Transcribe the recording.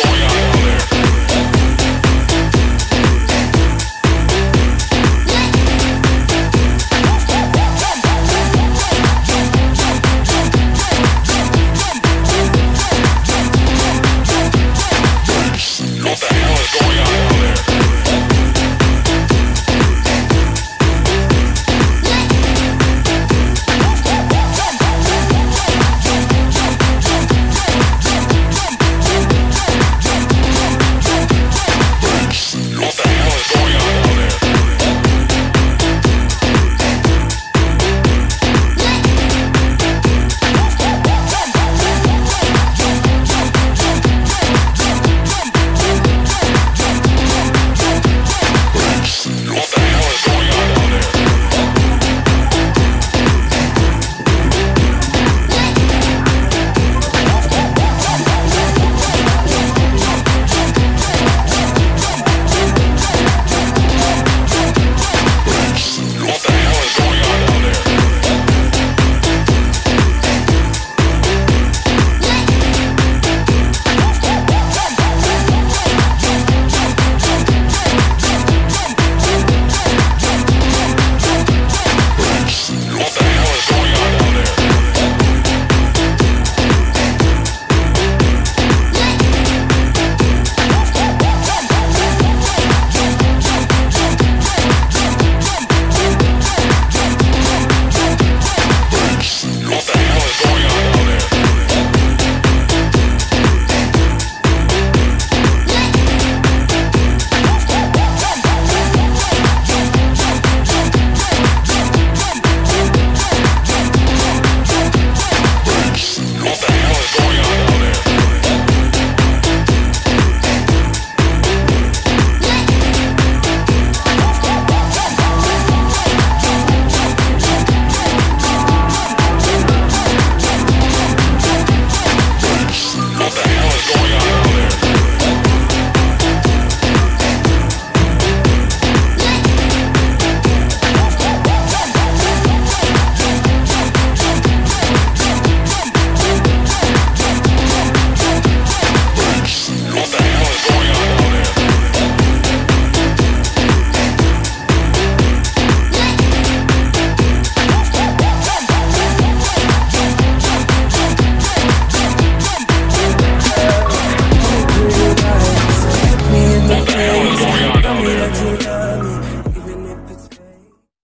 going on.